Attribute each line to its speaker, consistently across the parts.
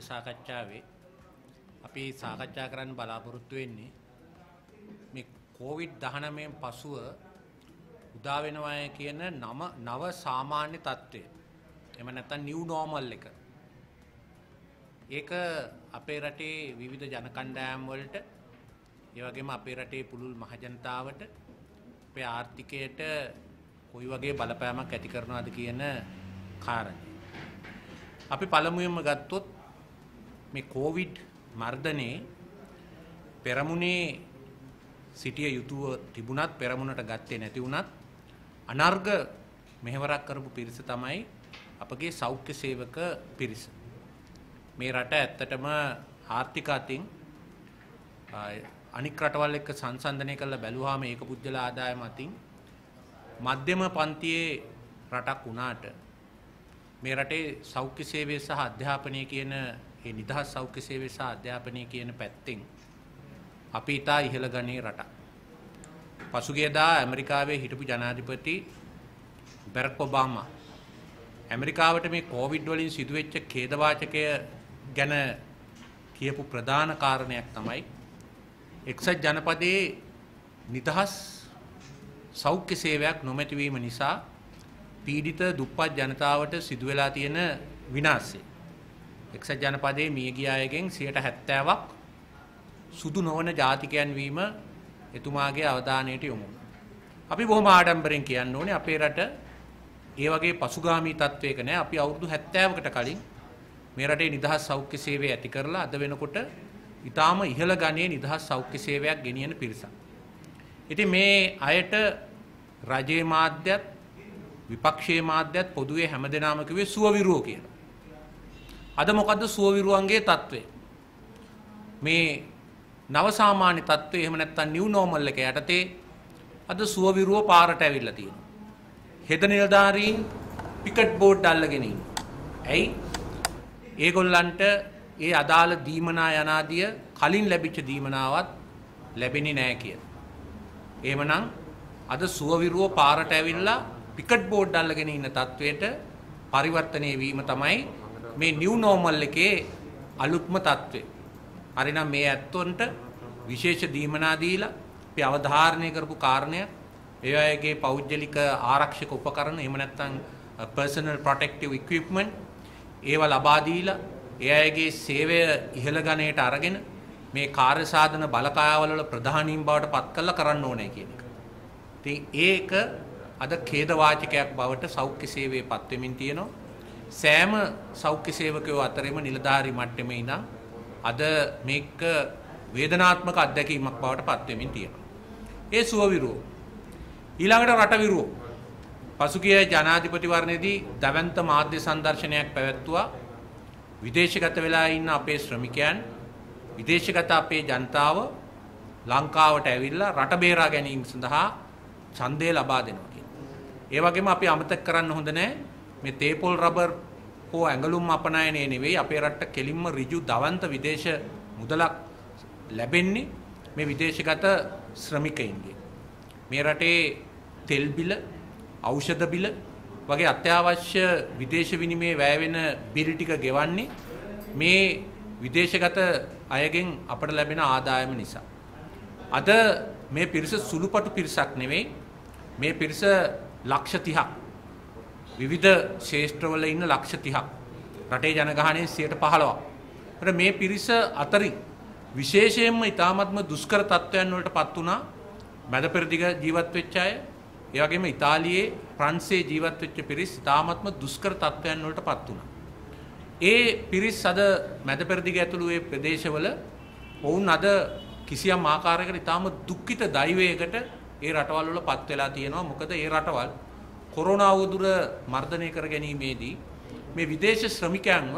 Speaker 1: සාකච්ඡාවේ අපි සාකච්ඡා කරන්න බලාපොරොත්තු වෙන්නේ මේ කෝවිඩ් 19 පසුව උදා වෙනවා කියන නම නව සාමාන්‍ය තත්ත්වය. එහෙම නැත්නම් නිව් නෝමල් එක. ඒක අපේ රටේ විවිධ ජන කණ්ඩායම් වලට ඒ වගේම අපේ රටේ පුළුල් මහජනතාවට අපේ ආර්ථිකයට කොයි වගේ බලපෑමක් ඇති කරනවද කියන කාරණය. අපි පළමුවෙන්ම ගත්තොත් මේ කෝවිඩ් මර්ධනයේ පෙරමුණේ සිටිය යුතුව තිබුණත් පෙරමුණට ගත්තේ නැති වුණත් අනර්ග මෙහෙවරක් කරපු පිරිස තමයි අපගේ සෞඛ්‍ය සේවක පිරිස. මේ රට ඇත්තටම ආර්ථික අතින් අනික් රටවල් එක්ක සංසන්දනය කරලා බැලුවාම ඒක පුද්ගල ආදායම අතින් මධ්‍යම පන්තියේ රටක් වුණාට මේ රටේ සෞඛ්‍ය සේවය සහ අධ්‍යාපනය කියන ඒ නිදහස් සෞඛ්‍ය සේවය සහ අධ්‍යාපනය කියන පැත්තෙන් අපි ඉතා ඉහළ ගණයේ රටක්. පසුගියදා ඇමරිකාවේ හිටපු ජනාධිපති බැරක් ඔබාමා ඇමරිකාවට මේ කෝවිඩ් වලින් සිදුවෙච්ච ඛේදවාචකය ගැන කියපු ප්‍රධාන කාරණයක් තමයි එක්සත් ජනපදයේ නිදහස් සෞඛ්‍ය සේවයක් නොමැතිවීම නිසා පීඩිත දුප්පත් ජනතාවට සිදුවෙලා තියෙන විනාශය. එක්සත් ජනපදයේ මියගිය අයගෙන් 70ක් සුදු නොවන ජාතිකයන් වීම එතුමාගේ අවධානයට යොමු අපි බොහොම ආඩම්බරෙන් කියන්න ඕනේ අපේ රට ඒ වගේ පසුගාමී තත්වයක නෑ අපි අවුරුදු 70කට කලින් මේ රටේ නිදහස් සෞඛ්‍ය සේවය ඇති කරලා අද වෙනකොට ඊටාම ඉහළ ගණයේ නිදහස් සෞඛ්‍ය සේවයක් ගෙනියන පිරිසක්. ඉතින් මේ අයට රජයේ මාධ්‍යත් විපක්ෂයේ මාධ්‍යත් පොදුවේ හැමදෙනාම කිව්වේ සුවවිරුවෝ කියලා. අද මොකද්ද සුවවිරුවන්ගේ తත්වය? මේ නවසාමාන්‍ය තත්ත්වය එහෙම නැත්නම් නිව් නෝමල් එක යටතේ අද සුවවිරුව පාරට ඇවිල්ලා තියෙනවා. හෙද නිලධාරීන් පිකට් බෝඩ් අල්ලගෙන ඉන්නවා. ඇයි? ඒගොල්ලන්ට ඒ අදාළ දීමනා යනාදිය කලින් ලැබිච්ච දීමනාවත් ලැබෙන්නේ නැහැ කියලා. එහෙමනම් අද සුවවිරුව පාරට ඇවිල්ලා පිකට් බෝඩ් අල්ලගෙන ඉන්න තත්වයට පරිවර්තනය වීම තමයි මේ නිව් නෝමල් එකේ අලුත්ම තත්ත්වය. හරිනම් මේ ඇත්තොන්ට විශේෂ දීමනා දීලා අපි අවධාරණය කරපු කාරණය ඒ අයගේ පෞද්ගලික ආරක්ෂක උපකරණ එහෙම නැත්නම් uh, personal protective equipment ඒවා ලබා දීලා ඒ අයගේ සේවය ඉහළ ගණයට අරගෙන මේ කාර්ය සාධන බලකායවල වල ප්‍රධානීන් බවට පත් කරලා කරන්න ඕනේ කියන එක. ඉතින් ඒක අද ඛේදවාචකයක් බවට සෞඛ්‍ය සේවයේ පත් වෙමින් තියෙනවා. සෑම සෞඛ්‍ය සේවකයෝ අතරෙම නිලධාරි මට්ටමේ ඉඳන් අද මේක වේදනාත්මක අත්දැකීමක් බවට පත් වෙමින් තියෙනවා. ඒ සුවවිරුව. ඊළඟට රටවිරුව. පසුගිය ජනාධිපතිවරණයේදී දවන්ත මාධ්‍ය සංදර්ශනයක් පැවැත්වුවා. විදේශගත වෙලා ඉන්න අපේ ශ්‍රමිකයන් විදේශගත අපේ ජනතාව ලංකාවට ඇවිල්ලා රට බේරා ගැනීම සඳහා ඡන්දය ලබා දෙනවා කියන්නේ. ඒ වගේම අපි අමතක කරන්න හොඳ නැහැ මේ තේපොල් රබර් හෝ ඇඟලුම් අපනයනය නෙවෙයි අපේ රටට කෙලින්ම ඍජු දවන්ත විදේශ මුදලක් ලැබෙන්නේ මේ විදේශගත ශ්‍රමිකයින්ගේ. මේ රටේ තෙල් බිල, ඖෂධ බිල වගේ අත්‍යවශ්‍ය විදේශ විනිමය වැය වෙන බිල් ටික ගෙවන්නේ මේ විදේශගත අයගෙන් අපට ලැබෙන ආදායම නිසා. අද මේ පිරිස සුළුපටු පිරිසක් නෙවෙයි මේ පිරිස ලක්ෂ 30ක් විවිධ ශේෂ්ත්‍රවල ඉන්න ලක්ෂ 30ක් රටේ ජනගහනයේ 15ක්. ඒතර මේ පිරිස අතරින් විශේෂයෙන්ම ඊ타මත්ම දුෂ්කර තත්ත්වයන් වලට පත් වුණා මැද පෙරදිග ජීවත් වෙච්ච අය ඒ වගේම ඉතාලියේ ප්‍රංශයේ ජීවත් වෙච්ච පිරිස් ඊ타මත්ම දුෂ්කර තත්ත්වයන් වලට පත් වුණා. ඒ පිරිස් අද මැද පෙරදිග ඇතුළු ඒ ප්‍රදේශවල ඔවුන් අද කිසියම් ආකාරයකට ඊටාම දුක්ඛිත දෛවයකට ඒ රටවල් වල පත් වෙලා තියෙනවා. මොකද ඒ රටවල් කොරෝනා උදුර මර්ධනය කර ගැනීමේදී මේ විදේශ ශ්‍රමිකයන්ව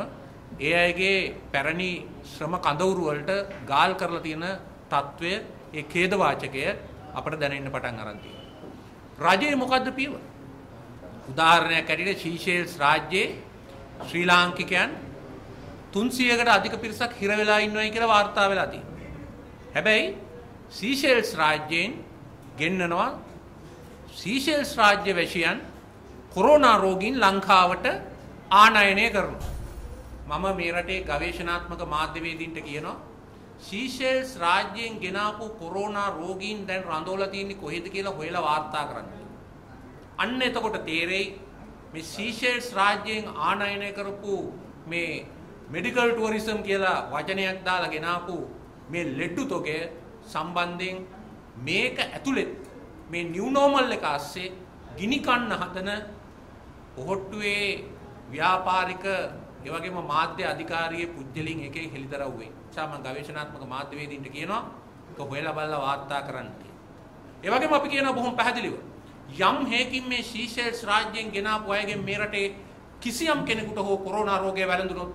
Speaker 1: ඒ අයගේ පැරණි ශ්‍රම කඳවුරු වලට ගාල් කරලා තියෙන తත්වය ඒ ඛේදවාචකය අපට දැනෙන්න පටන් අරන් තියෙනවා. රජයේ මොකද්ද පියවර? උදාහරණයක් ඇටියට සීෂෙල්ස් රාජ්‍යයේ ශ්‍රී ලාංකිකයන් 300කට අධික පිරිසක් හිර වෙලා ඉන්නවයි කියලා වාර්තා වෙලා තියෙනවා. හැබැයි සීෂෙල්ස් රාජ්‍යයෙන් ගෙන්නනවා සීෂෙල්ස් රාජ්‍ය වැසියන් කොරෝනා රෝගීන් ලංකාවට ආනයනය කරනවා. මම මේ රටේ ගවේෂණාත්මක මාධ්‍යවේදීන්ට කියනවා සීෂෙල්ස් රාජ්‍යයෙන් ගෙනාපු කොරෝනා රෝගීන් දැන් රඳවලා තියෙන්නේ කොහෙද කියලා හොයලා වාර්තා කරන්න. අන්න එතකොට තේරෙයි මේ සීෂෙල්ස් රාජ්‍යයෙන් ආනයනය කරපු මේ මෙඩිකල් ටුවරිසම් කියලා වචනයක් දාලා ගෙනාපු මේ ලෙඩ්ඩු තොගය සම්බන්ධයෙන් මේක ඇතුළෙත් මේ නිව් නෝමල් එක ASCII ගිනි කන්න හදන පොහොට්ටුවේ ව්‍යාපාරික ඒ වගේම මාධ්‍ය අධිකාරියේ පුජ්‍යලින් එකේ හෙලිදරව්වේ. නිසා මම ගවේෂණාත්මක මාධ්‍යවේදීන්ට කියනවා ඒක හොයලා බලලා වාර්තා කරන්න කියලා. ඒ වගේම අපි කියනවා බොහොම පැහැදිලිව යම් හේකින් මේ සීෂෙල්ස් රාජ්‍යයෙන් ගෙනාපු අයගෙන් මේ රටේ කිසියම් කෙනෙකුට හෝ කොරෝනා රෝගය වැළඳුනොත්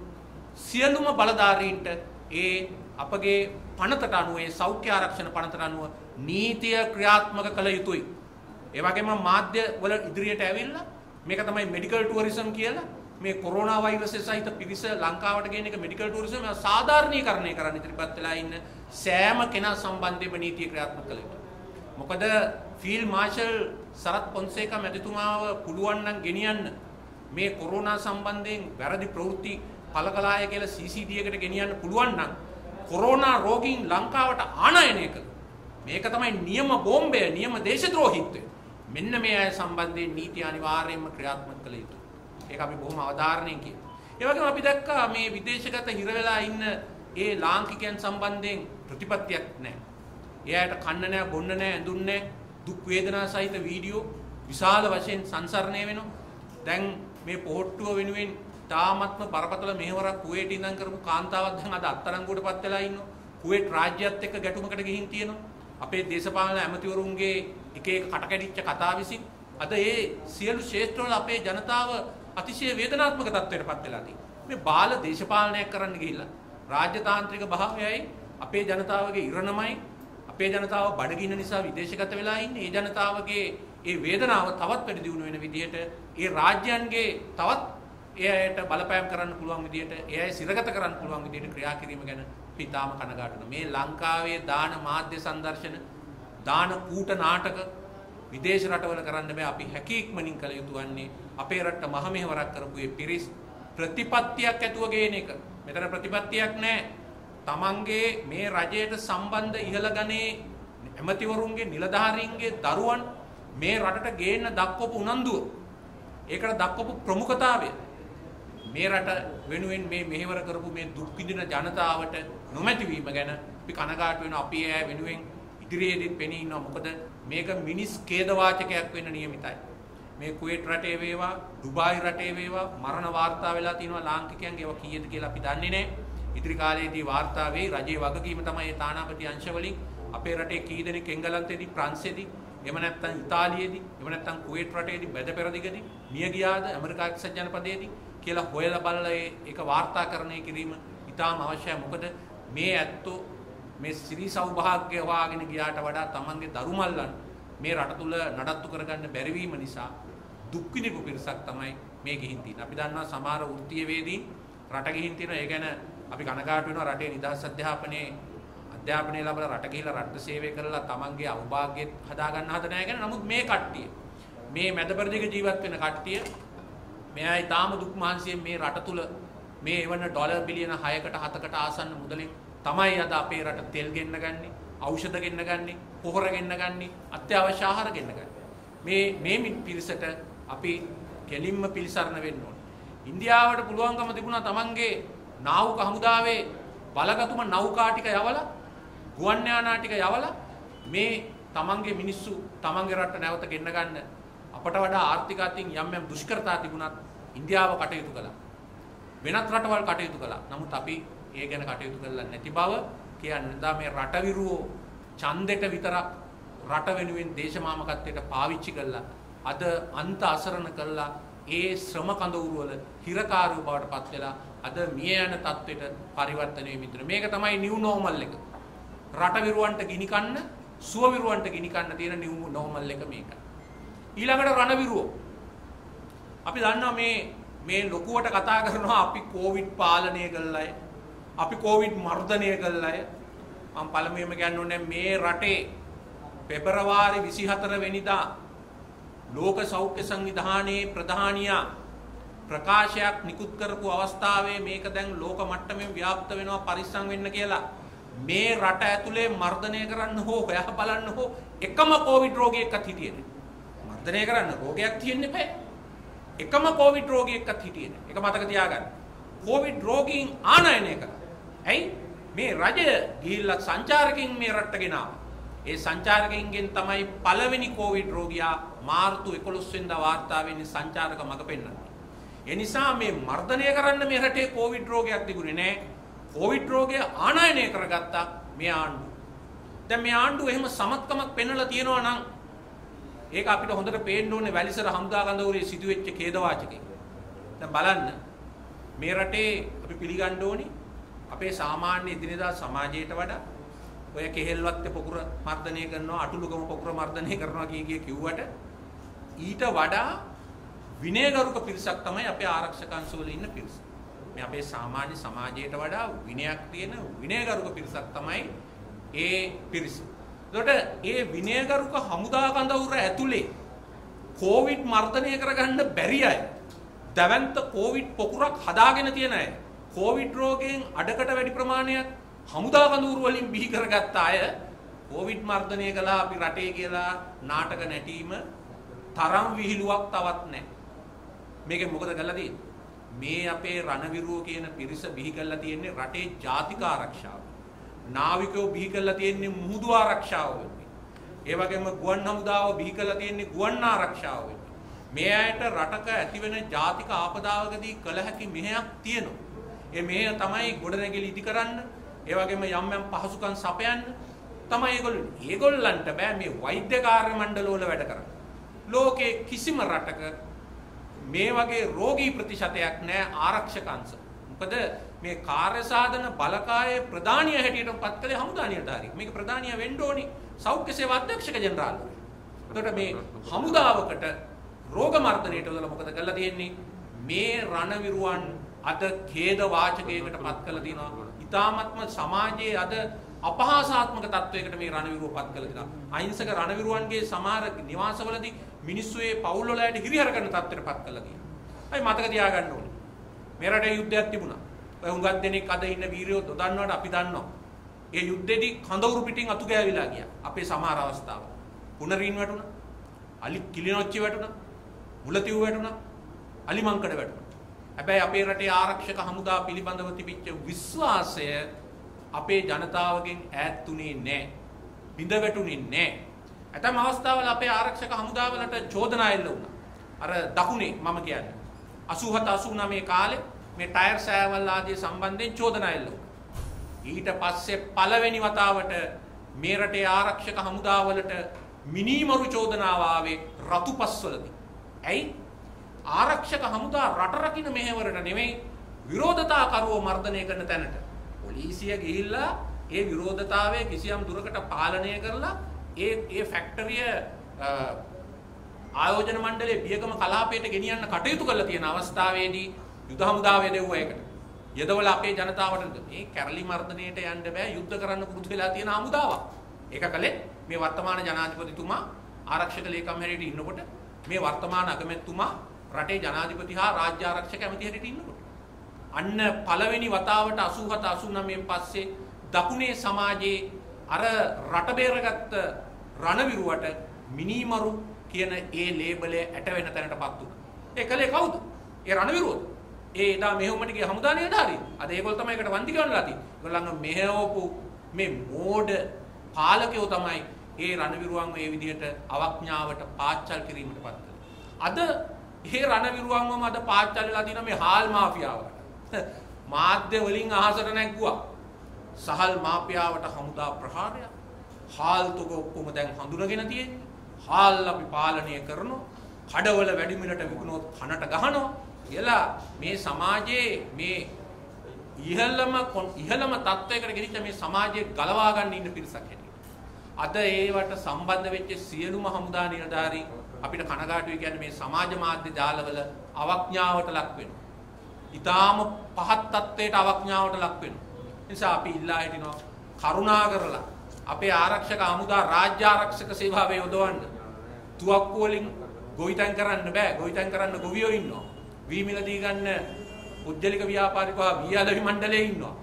Speaker 1: සියලුම බලධාරීන්ට ඒ අපගේ පනතට අනුව ඒ සෞඛ්‍ය ආරක්ෂණ පනතට අනුව නීතිය ක්‍රියාත්මක කළ යුතුයි. ඒ වගේම මාධ්‍ය වල ඉදිරියට ඇවිල්ලා මේක තමයි මෙඩිකල් ටුවරිසම් කියලා මේ කොරෝනා වෛරසය සහිත පිරිස ලංකාවට ගෙන එක මෙඩිකල් ටුවරිසම් සාධාරණීකරණය කරන්න ඉදිරිපත් වෙලා ඉන්න සෑම කෙනා සම්බන්ධයෙන්ම නීතිය ක්‍රියාත්මක කළ යුතුයි. මොකද ෆීල්ඩ් මාෂල් සරත් පොන්සේකා මැතිතුමාව පුළුවන් නම් ගෙනියන්න මේ කොරෝනා සම්බන්ධයෙන් වැරදි ප්‍රවෘත්ති පළ කලාය කියලා CCD එකට ගෙනියන්න පුළුවන් නම් කොරෝනා රෝගීන් ලංකාවට ආනයනය කළ මේක තමයි නියම බෝම්බය නියම දේශද්‍රෝහීත්වය මෙන්න මේ අය සම්බන්ධයෙන් නීති අනිවාර්යයෙන්ම ක්‍රියාත්මක කළ යුතුයි ඒක අපි බොහොම අවධාරණයෙන් කියනවා. ඒ වගේම අපි දැක්කා මේ විදේශගත හිර වෙලා ඉන්න ඒ ලාංකිකයන් සම්බන්ධයෙන් ප්‍රතිපත්තියක් නැහැ. එයාට කන්න නැහැ, බොන්න නැහැ, ඇඳුන්න නැහැ, දුක් වේදනා සහිත වීඩියෝ විශාල වශයෙන් සංසරණය වෙනවා. දැන් මේ පොහොට්ටුව වෙනුවෙන් තාමත්ම බරපතල මෙහෙවරක් කුවේට ඉඳන් කරපු කාන්තාවක් දැන් අද අත්අඩංගුවටපත් වෙලා ඉන්නවා. කුවේට් රාජ්‍යයත් එක්ක ගැටුමකට ගිහින් තියෙනවා. අපේ දේශපාලන ඇමතිවරුන්ගේ එක එක කටකැඩිච්ච කතා විසින් අද ඒ සියලු ක්ෂේත්‍රවල අපේ ජනතාව අතිශය වේදනාත්මක තත්ත්වයට පත් වෙලා තියෙනවා. මේ බාල දේශපාලනයක් කරන්න ගිහිල්ලා රාජ්‍යතාන්ත්‍රික භාවයයි අපේ ජනතාවගේ ඉරණමයි අපේ ජනතාව බඩගින්න නිසා විදේශගත වෙලා ඉන්නේ. ඒ ජනතාවගේ ඒ වේදනාව තවත් වැඩි දියුණු වෙන විදිහට ඒ රාජ්‍යයන්ගේ තවත් ඒ අයට බලපෑම් කරන්න පුළුවන් විදිහට ඒ අය සිරගත කරන්න පුළුවන් විදිහට ක්‍රියා කිරීම ගැන පිතාම කනගාටුන. මේ ලංකාවේ දාන මාධ්‍ය සංදර්ශන දාන කූට නාටක විදේශ රටවල කරන්න බෑ අපි හැකීක්මනින් කළ යුතු වන්නේ අපේ රටට මහමෙහෙවරක් කරපු ඒ පිරිස් ප්‍රතිපත්තියක් ඇතුව ගේන එක. මෙතන ප්‍රතිපත්තියක් නැහැ. තමන්ගේ මේ රජයට සම්බන්ධ ඉහළ ගණේ ඇමතිවරුන්ගේ නිලධාරීන්ගේ දරුවන් මේ රටට ගේන්න දක්වපු උනන්දුව. ඒකට දක්වපු ප්‍රමුඛතාවය. මේ රට වෙනුවෙන් මේ මෙහෙවර කරපු මේ දුක් විඳින ජනතාවට නොමැති වීම ගැන අපි කනගාටු වෙනවා. අපි ඒ වෙනුවෙන් ඉදිරියේදීත් පෙනී ඉන්නවා. මොකද මේක මිනිස් ඛේදවාචකයක් වෙන්න නියමිතයි. මේ කුවේට් රටේ වේවා, ඩුබායි රටේ වේවා මරණ වාර්තා වෙලා තියෙනවා ලාංකිකයන්ගේ ඒවා කීයද කියලා අපි දන්නේ නැහැ. ඉදිරි කාලයේදී වාර්තා වෙයි රජයේ වගකීම තමයි ඒ තානාපති අංශවලින් අපේ රටේ කී දෙනෙක් එංගලන්තයේදී ප්‍රංශයේදී එහෙම නැත්නම් ඉතාලියේදී එහෙම නැත්නම් කුවේට් රටේදී බැද පෙරදිගදී මිය ගියාද ඇමරිකා එක්සත් ජනපදයේදී කියලා හොයලා බලලා ඒක වාර්තාකරණය කිරීම ඉතාම අවශ්‍යයි මොකද මේ ඇත්තෝ මේ ශ්‍රී සෞභාග්‍ය හොයාගෙන ගියාට වඩා තමන්ගේ දරුමල්ලන් මේ රට තුල නඩත්තු කරගන්න බැරි වීම නිසා දුක් විඳපු පිරිසක් තමයි මේ ගිහින් තියෙන්නේ. අපි දන්නවා සමහර වෘත්තීයවේදීන් රට ගිහින් තියෙනවා. ඒ ගැන අපි කනගාටු වෙනවා රටේ නිදහස් අධ්‍යාපනයේ අධ්‍යාපනය ලැබලා රට ගිහිලා රට සේවය කරලා තමන්ගේ අවභාග්‍ය හදාගන්න හදන අය ගැන නමුත් මේ කට්ටිය මේ මැදපරදිග ජීවත් වෙන කට්ටිය මෙයා ඊටාම දුක් මහන්සියෙන් මේ රට තුල මේ එවන ඩොලර් බිලියන 6කට 7කට ආසන්න මුදලින් තමයි අද අපේ රට තෙල් ගෙන්න ගන්නේ, ඖෂධ ගෙන්න ගන්නේ, පොහොර ගෙන්න ගන්නේ, අත්‍යවශ්‍ය ආහාර ගෙන්න ගන්නේ. මේ මේ පිරිසට අපි කෙලින්ම පිළිසරණ වෙන්න ඕනේ. ඉන්දියාවට පුළුවන්කම තිබුණා තමන්ගේ නාවුක හමුදාවේ බලගතුම නෞකා ටික යවලා ගුවන් යානා ටික යවලා මේ තමන්ගේ මිනිස්සු තමන්ගේ රට නැවත ගෙන්න ගන්න අපට වඩා ආර්ථික අතින් යම් යම් දුෂ්කරතා තිබුණත් ඉන්දියාව කටයුතු කළා. වෙනත් රටවල් කටයුතු කළා. නමුත් අපි ඒ ගැන කටයුතු කරලා නැති බව කියන්නේ. දා මේ රටවිරුවෝ ඡන්දෙට විතරක් රට වෙනුවෙන් දේශමාමකත්වයට පාවිච්චි කළා. අද අන්ත අසරණ කළා ඒ ශ්‍රම කඳවුරු වල හිරකාරයෝ බවට පත් වෙලා අද මිය යන තත්ත්වයට පරිවර්තනය වෙමින් මේක තමයි නිව් නෝමල් එක. රටවිරුවන්ට ගිනි කන්න, සුවවිරුවන්ට ගිනි කන්න තියෙන නිව් නෝමල් එක මේක. ඊළඟට රණවිරුවෝ අපි දන්නවා මේ මේ ලොකුවට කතා කරනවා අපි කොවිඩ් පාලනය කළාය අපි කෝවිඩ් මර්ධනය කළ අය මම පළමුවෙන්ම කියන්න ඕනේ මේ රටේ පෙබරවාරි 24 වෙනිදා ලෝක සෞඛ්‍ය සංවිධානයේ ප්‍රධානියා ප්‍රකාශයක් නිකුත් කරපු අවස්ථාවේ මේක දැන් ලෝක මට්ටමින් ව්‍යාප්ත වෙනවා පරිස්සම් වෙන්න කියලා මේ රට ඇතුලේ මර්ධනය කරන්න හෝ හොයා බලන්න හෝ එකම කොවිඩ් රෝගියෙක්වත් හිටියේ නැහැ. මර්ධනය කරන්න රෝගයක් තියෙන්න එපා. එකම කොවිඩ් රෝගියෙක්වත් හිටියේ නැහැ. ඒක මතක තියාගන්න. කොවිඩ් රෝගීන් ආනයනය කළා. ඇයි? මේ රජය ගිහිල්ලා සංචාරකයන් මේ රටට ගෙනාවා. ඒ සංචාරකයන්ගෙන් තමයි පළවෙනි කොවිඩ් රෝගියා මාර්තු 11 වෙනිදා වාර්තා වෙන්නේ සංචාරක මඟ පෙන්වන්නේ. ඒ නිසා මේ මර්ධනය කරන්න මේ රටේ කොවිඩ් රෝගයක් තිබුණේ නැහැ. කොවිඩ් රෝගය ආනයනය කරගත්තා මේ ආණ්ඩුව. දැන් මේ ආණ්ඩුව එහෙම සමත්කමක් පෙන්වලා තියෙනවා නම් ඒක අපිට හොඳට පේන්න ඕනේ වැලිසර හමුදා කඳවුරේ සිදුවෙච්ච ඛේදවාචකේ. දැන් බලන්න මේ රටේ අපි පිළිගන්න ඕනේ අපේ සාමාන්‍ය එදිනෙදා සමාජයට වඩා ඔය කෙහෙල්වත් පොකුර මර්ධනය කරනවා අටුලුගම පොකුර මර්ධනය කරනවා කිය කිය කිව්වට ඊට වඩා විනයගරුක පිරිසක් තමයි අපේ ආරක්ෂක අංශවල ඉන්න පිරිස. මේ අපේ සාමාන්‍ය සමාජයට වඩා විනයක් තියෙන විනයගරුක පිරිසක් තමයි ඒ පිරිස. එතකොට ඒ විනයගරුක හමුදා කඳවුර ඇතුලේ කොවිඩ් මර්ධනය කරගන්න බැරි අය දැවැන්ත කොවිඩ් පොකුරක් හදාගෙන තියෙන අය කොවිඩ් රෝගයෙන් අඩකට වැඩි ප්‍රමාණයක් හමුදා කඳවුරු වලින් බිහි කරගත්ත අය කොවිඩ් මර්ධනය කළා අපි රටේ කියලා නාටක නැටීම තරම් විහිළුවක් තවත් නැහැ. මේකෙන් මොකද කරලා තියෙන්නේ? මේ අපේ රණවිරුව කියන පිරිස බිහි කරලා තියෙන්නේ රටේ ජාතික ආරක්ෂාව. නාවිකයෝ බිහි කරලා තියෙන්නේ මුහුදු ආරක්ෂාව වෙන්නේ. ඒ වගේම ගුවන් හමුදාව බිහි කරලා තියෙන්නේ ගුවන් ආරක්ෂාව වෙන්නේ. මේ ඇයට රටක ඇතිවෙන ජාතික ආපදාවකදී කළ හැකි මෙහෙයක් තියෙනවා. ඒ මෙහෙය තමයි ගොඩනැගිලි ඉදි කරන්න, ඒ වගේම යම් යම් පහසුකම් සපයන්න තමයි ඒගොල්ලෝ. ඒගොල්ලන්ට බෑ මේ වෛද්‍ය කාර්ය මණ්ඩලවල වැඩ කරන්න. ලෝකේ කිසිම රටක මේ වගේ රෝගී ප්‍රතිශතයක් නැහැ ආරක්ෂක අංශ. මොකද මේ කාර්ය සාධන බලකායේ ප්‍රධානිය හැටියට පත් කළේ හමුදා නිලධාරියෙක්. මේක ප්‍රධානිය වෙන්න ඕනි සෞඛ්‍ය සේවා අධ්‍යක්ෂක ජෙනරාල්වරු. එතකොට මේ හමුදාවකට රෝග මර්ධනයට උදලා මොකද කරලා තියෙන්නේ? මේ රණවිරුවන් අද ඛේද වාචකයකට පත් කළා තියෙනවා. ඊ타ත්ම සමාජයේ අද අපහාසාත්මක තත්වයකට මේ රණවිරුව පත් කළා තියෙනවා. අහිංසක රණවිරුවන්ගේ සමහර නිවාසවලදී මිනිස්සු ඒ පවුල් වලට හිරිහැර කරන තත්ත්වයට පත් කළා තියෙනවා. අයි මතක තියාගන්න ඕනේ. මේ රටේ යුද්ධයක් තිබුණා. ඔය හුඟක් දෙනෙක් අද ඉන්න වීරයෝ දොදන්නවට අපි දන්නවා. ඒ යුද්ධෙදී කඳවුරු පිටින් අතු ගෑවිලා ගියා. අපේ සමහර අවස්ථාවල. පුනරින් වැටුණා. අලි කිලිනොච්චි වැටුණා. මුලතිව් වැටුණා. අලි මංකඩ වැටුණා. හැබැයි අපේ රටේ ආරක්ෂක හමුදා පිළිබඳව තිබිච්ච විශ්වාසය අපේ ජනතාවගෙන් ඈත්ුනේ නැහැ. බිඳ වැටුනේ නැහැ. ඇතම් අවස්ථාවල අපේ ආරක්ෂක හමුදාවලට චෝදනා එල්ල වුණා. අර දකුණේ මම කියන්නේ 87 89 කාලේ මේ ටයර් සෑවල් ආදී සම්බන්ධයෙන් චෝදනා එල්ල වුණා. ඊට පස්සේ පළවෙනි වතාවට මේ රටේ ආරක්ෂක හමුදාවලට මිනිමරු චෝදනාව ආවේ රතුපස්වලදී. ඇයි? ආරක්ෂක හමුදා රට රකින්න මෙහෙවරට නෙමෙයි විරෝධතාකරුවෝ මර්ධනය කරන තැනට. පොලිසිය ගිහිල්ලා ඒ විරෝධතාවය කිසියම් දුරකට පාලනය කරලා ඒ ඒ ෆැක්ටරිය ආයෝජන මණ්ඩලයේ බියගම කලාපයට ගෙනියන්න කටයුතු කරලා තියෙන අවස්ථාවේදී යුද හමුදාවේ දෙව්වා ඒකට. යදවල අපේ ජනතාවට මේ කැරලි මර්ධනයට යන්න බෑ යුද්ධ කරන්න පුරුදු වෙලා තියෙන හමුදාවක්. ඒක කලේ මේ වර්තමාන ජනාධිපතිතුමා ආරක්ෂක ලේකම් හැටියට ඉන්නකොට මේ වර්තමාන අගමැතිතුමා රටේ ජනාධිපති හා රාජ්‍ය ආරක්ෂක ඇමති හැටියට ඉන්නකොට අන්න පළවෙනි වතාවට 87 89 පස්සේ දකුණේ සමාජයේ අර රට බේරගත්ත රණවිරුවට මිනිමරු කියන ඒ ලේබලය ඇට වෙන තැනටපත් වුණා. ඒ කලේ කවුද? ඒ රණවිරුවද? ඒ එදා මෙහෙයුමට ගිය හමුදා නේදාරි. අද ඒගොල්ලෝ තමයි ඒකට වන්දි ගන්නලා තියෙන්නේ. ඒගොල්ලන්ගේ මෙහෙයවපු මේ මෝඩ පාලකයෝ තමයි ඒ රණවිරුවන් මේ විදිහට අවඥාවට පාච්චල් කිරීමටපත් කළේ. අද ඒ රණවිරුවන්වම අද පාච්චල් වෙලා තියෙන මේ හාල් මාෆියාවට. මාධ්‍ය වලින් අහසට නැග්ගුවා. සහල් මාපියාවට හමුදා ප්‍රහාරයක්. හාල් තුක ඔක්කොම දැන් හඳුනගෙන තියෙන්නේ. හාල් අපි පාලනය කරනවා. කඩවල වැඩිමිලට විකුණුවොත් කනට ගහනවා. කියලා මේ සමාජයේ මේ ඉහළම ඉහළම තත්වයකට ගෙනිච්ච මේ සමාජයේ ගලවා ගන්න ඉන්න පිරිසක් හැටියට. අද ඒවට සම්බන්ධ වෙච්ච සියලුම හමුදා නිලධාරීන් අපිට කනගාටුයි කියන්නේ මේ සමාජ මාධ්‍ය ජාලවල අවඥාවට ලක් වෙනවා. ඊටාම පහත් තත්වයට අවඥාවට ලක් වෙනවා. නිසා අපි ඉල්ලා හිටිනවා කරුණා කරලා අපේ ආරක්ෂක හමුදා රාජ්‍ය ආරක්ෂක සේවාවේ යොදවන්න. තුවක්කු වලින් ගොවිතැන් කරන්න බෑ. ගොවිතැන් කරන්න ගොවියෝ ඉන්නවා. වී මිල දී ගන්න පුජ්‍යලික ව්‍යාපාරිකව වියාලවි මණ්ඩලයේ ඉන්නවා.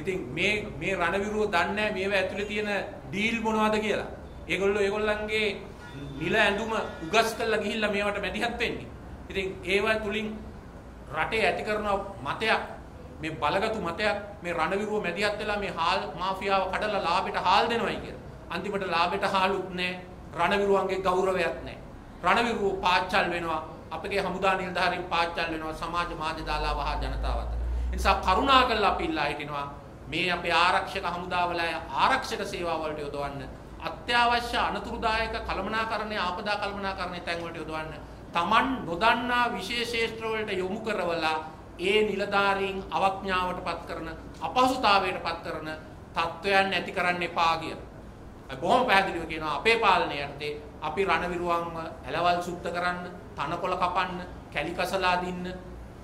Speaker 1: ඉතින් මේ මේ රණවිරුව දන්නේ මේවා ඇතුලේ තියෙන ඩීල් මොනවද කියලා. ඒගොල්ලෝ ඒගොල්ලන්ගේ නිල ඇඳුම උගස් කරලා ගිහිල්ලා මේවට මැදිහත් වෙන්නේ. ඉතින් ඒවා තුලින් රටේ ඇති කරන මතයක් මේ බලගතු මතයක් මේ රණවිරුව මැදිහත් වෙලා මේ හාල් මාෆියාව කඩලා ලාභයට හාල් දෙනවයි කියලා. අන්තිමට ලාභයට හාලුත් නැහැ. රණවිරුවන්ගේ ගෞරවයක් නැහැ. රණවිරුව පාච්චල් වෙනවා. අපගේ හමුදා නිලධාරීන් පාච්චල් වෙනවා සමාජ මාධ්‍ය දාලා වහ ජනතාව අතර. ඒ නිසා කරුණාකරලා අපි ඉල්ලා හිටිනවා මේ අපේ ආරක්ෂක හමුදාවල ආරක්ෂක සේවා වලට යොදවන්න අත්‍යවශ්‍ය අනතුරුදායක කළමනාකරණය ආපදා කළමනාකරණය තැන් වලට යොදවන්න Taman නොදන්නා විශේෂ ශේෂ්ත්‍ර වලට යොමු කරවලා ඒ නිලධාරීන් අවඥාවට පත් කරන අපහසුතාවයට පත් කරන තත්වයන් නැති කරන්න එපා කියලා. බොහොම පැහැදිලිව කියනවා අපේ පාලනය යටතේ අපි රණවිරුවන්ව ඇලවල් සුද්ධ කරන්න, තනකොළ කපන්න, කැලි කසලා දින්න,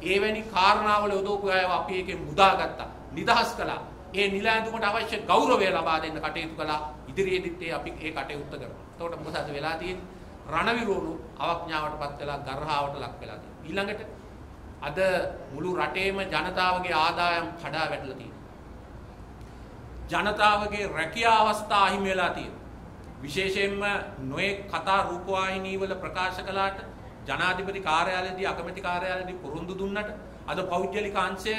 Speaker 1: ඒවැනි කාරණාවල යොදවපු අයව අපි එකෙන් මුදාගත්තා. නිදහස් කළා. ඒ නිල ඇඳුමට අවශ්‍ය ගෞරවය ලබා දෙන්න කටයුතු කළා. ඉදිරියේදීත් අපි ඒ කටයුත්ත කරනවා. එතකොට මොකද අද වෙලා තියෙන්නේ? රණවිරුවනු අවඥාවටපත් වෙලා ගර්හාවට ලක් වෙලා තියෙනවා. ඊළඟට අද මුළු රටේම ජනතාවගේ ආදායම් කඩා වැටලා තියෙනවා. ජනතාවගේ රැකියා අවස්ථා අහිමි වෙලා තියෙනවා. විශේෂයෙන්ම නොයෙක් කතා රූපවාහිනී වල ප්‍රකාශ කළාට ජනාධිපති කාර්යාලයේදී අගමැති කාර්යාලයේදී පුරුදු දුන්නට අද පෞද්ගලික අංශය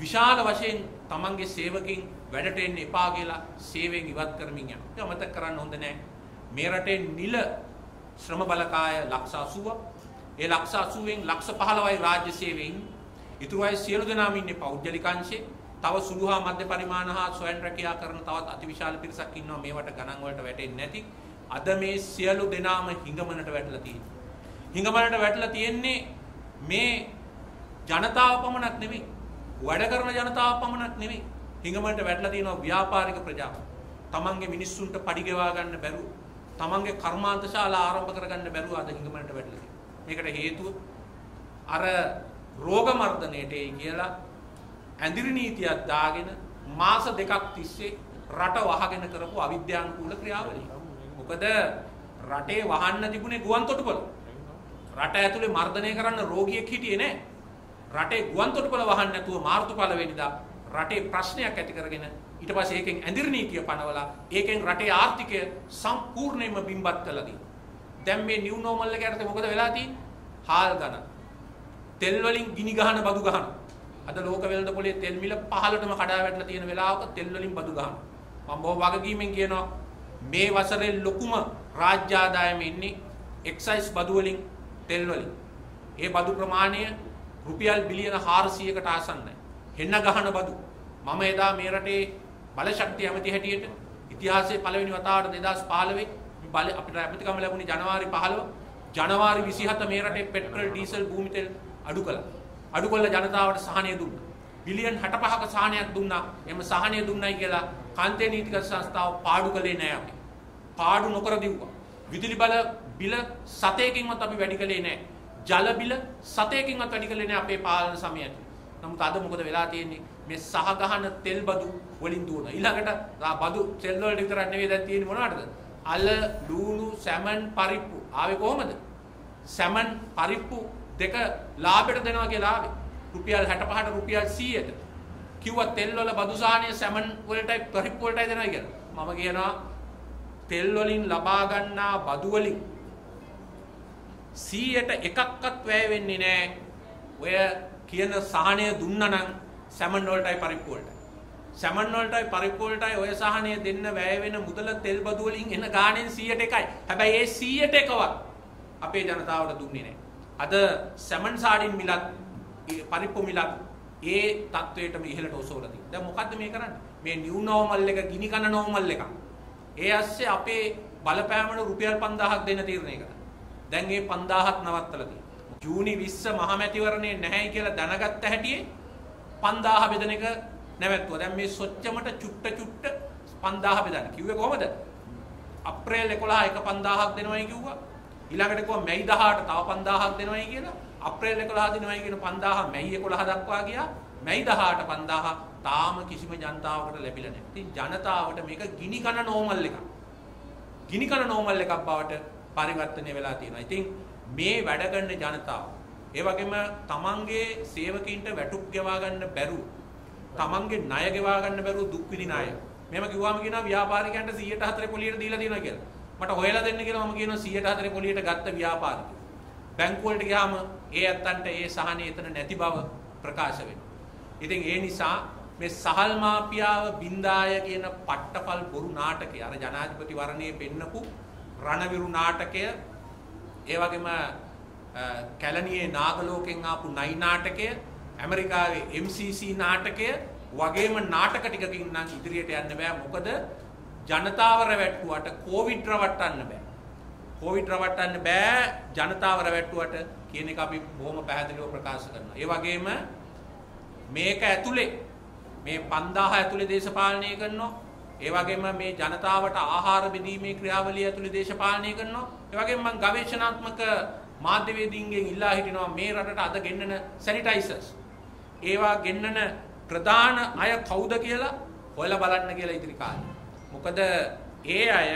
Speaker 1: විශාල වශයෙන් තමන්ගේ සේවකින් වැඩට එන්න එපා කියලා සේවයෙන් ඉවත් කරමින් යනවා. ඒක අමතක කරන්න හොඳ නැහැ. මේ රටේ නිල ශ්‍රම බලකාය ලක්ෂ 80ක්. ඒ ලක්ෂ 80න් ලක්ෂ 15යි රාජ්‍ය සේවයෙන්. ඊටු අය සියලු දෙනාම ඉන්නේ පෞද්ගලික අංශේ. තව සුළු හා මධ්‍ය පරිමාණ හා ස්වයං රැකියා කරන තවත් අතිවිශාල පිරිසක් ඉන්නවා මේවට ගණන් වලට වැටෙන්නේ නැති. අද මේ සියලු දෙනාම හිඟමනට වැටලා තියෙනවා. හිඟමනට වැටලා තියෙන්නේ මේ ජනතාව පමණක් නෙමෙයි. වැඩ කරන ජනතාව පමණක් නෙමෙයි. හිඟමනට වැටලා තියෙනවා ව්‍යාපාරික ප්‍රජාව. තමන්ගේ මිනිස්සුන්ට පඩි ගෙවා ගන්න බැරුව, තමන්ගේ කර්මාන්ත ශාලා ආරම්භ කරගන්න බැරුව අද හිඟමනට වැටලා තියෙනවා. මේකට හේතුව අර රෝග මර්ධනයේට කියලා ඇඳිරි නීතියක් දාගෙන මාස දෙකක් තිස්සේ රට වහගෙන කරපු අවිද්‍යානුකූල ක්‍රියාවලිය. මොකද රටේ වහන්න තිබුණේ ගුවන් තොටුපළ. රට ඇතුලේ මර්ධනය කරන්න රෝගියෙක් හිටියේ නැහැ. රටේ ගුවන් තොටුපළ වහන්න නැතුව මාර්තු පළවෙනිදා රටේ ප්‍රශ්නයක් ඇති කරගෙන ඊට පස්සේ ඒකෙන් ඇඳිරි නීතිය පනවලා ඒකෙන් රටේ ආර්ථිකය සම්පූර්ණයෙන්ම බිම්බත් කළා දී. දැන් මේ නිව් නෝමල් එක යටතේ මොකද වෙලා තියෙන්නේ? හාල් ගන්න. තෙල් වලින් ගිනි ගහන බදු ගහනවා. අද ලෝක වෙළඳ පොලේ තෙල් මිල 15ටම කඩා වැටලා තියෙන වෙලාවක තෙල් වලින් බදු ගන්නවා. මම බොහොම වගකීමෙන් කියනවා මේ වසරේ ලොකුම රාජ්‍ය ආදායම ඉන්නේ එක්සයිස් බදු වලින් තෙල් වලින්. ඒ බදු ප්‍රමාණය රුපියල් බිලියන 400කට ආසන්නයි. හෙන්න ගහන බදු. මම එදා මේ රටේ බලශක්තිය ඇමති හැටියට ඉතිහාසයේ පළවෙනි වතාවට 2015 බල අපිට ඇමතිකම ලැබුණේ ජනවාරි 15 ජනවාරි 27 මේ රටේ පෙට්‍රල් ඩීසල් භූමි තෙල් අඩු කළා. අඩු කළ ජනතාවට සහනය දුන්නා. බිලියන් 65ක සහනයක් දුන්නා. එම සහනය දුන්නයි කියලා කාන්තේ නීතික සංස්ථාව පාඩු කළේ නෑ අපි. පාඩු නොකර දිව්වා. විදුලි බල බිල සතයකින්වත් අපි වැඩි කළේ නෑ. ජල බිල සතයකින්වත් වැඩි කළේ නෑ අපේ පාලන සමයට. නමුත් අද මොකද වෙලා තියෙන්නේ? මේ සහගහන තෙල් බදු වලින් දුවන. ඊළඟට බදු තෙල් වලට විතරක් නෙවෙයි දැන් තියෙන්නේ මොනවටද? අල, ලූණු, සැමන්, පරිප්පු. ආවේ කොහමද? සැමන්, පරිප්පු දෙක ලාභයට දෙනවා කියලා ආවේ. රුපියල් 65ට රුපියල් 100ට. කිව්වා තෙල් වල බදු සාහනය සැමන් වලටයි පරිප්පු වලටයි දෙනවා කියලා. මම කියනවා තෙල් වලින් ලබා ගන්නා බදු වලින් 100ට එකක්වත් වැය වෙන්නේ නැහැ. ඔය කියන සාහනය දුන්නා නම් සැමන් වලටයි පරිප්පු වලටයි. සැමන් වලටයි පරිප්පු වලටයි ඔය සාහනය දෙන්න වැය වෙන මුදල තෙල් බදු වලින් එන ගාණෙන් 100ට එකයි. හැබැයි ඒ 100ට එකවත් අපේ ජනතාවට දුන්නේ නැහැ. අද සැමන් සාඩින් මිලත් පරිප්පු මිලත් ඒ තත්වයටම ඉහළට ඔසවලා තියෙනවා. දැන් මොකද්ද මේ කරන්නේ? මේ නිව් නෝමල් එක ගිනි කන නෝමල් එක. ඒ ඇස්සේ අපේ බලපෑමට රුපියල් 5000ක් දෙන්න තීරණය කරා. දැන් ඒ 5000ක් නවත්තලා තියෙනවා. ජූනි 20 මහමැතිවරණේ නැහැයි කියලා දැනගත්ත හැටියේ 5000 බෙදන එක නැවැත්තුවා. දැන් මේ සොච්චමට චුට්ට චුට්ට 5000 බෙදන්න. කිව්වේ කොහමද? අප්‍රේල් 11 එක 5000ක් දෙනවයි කිව්වා. ඊළඟට කිව්වා මැයි 18 තව 5000ක් දෙනවයි කියලා. අප්‍රේල් 11 දිනවයි කියන 5000 මැයි 11 දක්වා ගියා. මැයි 18 5000 තාම කිසිම ජනතාවකට ලැබිලා නැහැ. ඉතින් ජනතාවට මේක ගිනි කන නෝමල් එකක්. ගිනි කන නෝමල් එකක් බවට පරිවර්තනය වෙලා තියෙනවා. ඉතින් මේ වැඩ කරන ජනතාව ඒ වගේම තමන්ගේ සේවකීන්ට වැටුප් ගෙවා ගන්න බැරුව තමන්ගේ ණය ගෙවා ගන්න බැරුව දුක් විඳින අය. මෙහෙම කිව්වම කියනවා ව්‍යාපාරිකයන්ට 104 පොලියට දීලා දෙනවා කියලා. මට හොයලා දෙන්න කියලා මම කියනවා 104 පොලියට ගත්ත ව්‍යාපාරිකයෝ. බැංකුවලට ගියාම ඒ ඇත්තන්ට ඒ සහනේ එතන නැති බව ප්‍රකාශ වෙනවා. ඉතින් ඒ නිසා මේ සහල් මාපියාව බින්දාය කියන පට්ටපල් බොරු නාටකය අර ජනාධිපති වරණයේ පෙන්නපු රණවිරු නාටකය ඒ වගේම කැලණියේ නාගලෝකෙන් ආපු නයි නාටකය ඇමරිකාවේ MCC නාටකය වගේම නාටක ටිකකින් නම් ඉදිරියට යන්න බෑ මොකද ජනතාව රැවට්ටුවට කොවිඩ් රවට්ටන්න බෑ කොවිඩ් රවට්ටන්න බෑ ජනතාව රැවට්ටුවට කියන එක අපි බොහොම පැහැදිලිව ප්‍රකාශ කරනවා. ඒ වගේම මේක ඇතුලේ මේ 5000 ඇතුලේ දේශපාලනය කරනවා. ඒ වගේම මේ ජනතාවට ආහාර බෙදීමේ ක්‍රියාවලිය ඇතුලේ දේශපාලනය කරනවා. ඒ වගේම මම ගවේෂණාත්මක මාධ්‍යවේදීන්ගෙන් ඉල්ලා හිටිනවා මේ රටට අද ගෙන්නන සැනිටයිසර්ස්. ඒවා ගෙන්නන ප්‍රධාන අය කවුද කියලා හොයලා බලන්න කියලා ඉදිරි කාලේ. මොකද ඒ අය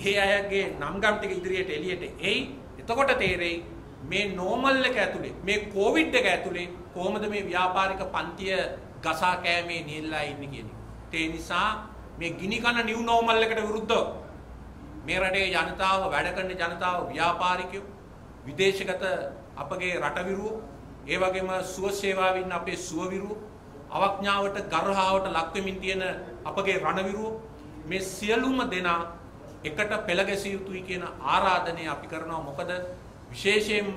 Speaker 1: ඒ අයගේ නම්ගම් ටික ඉදිරියට එළියට එයි. එතකොට තේරෙයි මේ නෝමල් එක ඇතුලේ මේ කොවිඩ් එක ඇතුලේ කොහොමද මේ ව්‍යාපාරික පන්තිය ගසා කෑමේ නිල්ලා ඉන්නේ කියන එක. ඒ නිසා මේ ගිනි කන නිව් නෝමල් එකට විරුද්ධව මේ රටේ ජනතාව වැඩ කරන ජනතාව ව්‍යාපාරිකයෝ විදේශගත අපගේ රටවිරුවෝ ඒ වගේම සුව සේවාවින් අපේ සුවවිරුවෝ අවඥාවට ගර්හාවට ලක් වෙමින් තියෙන අපගේ රණවිරුවෝ මේ සියලුම දෙනා එකට පෙළ ගැසිය යුතුයි කියන ආරාධනය අපි කරනවා. මොකද විශේෂයෙන්ම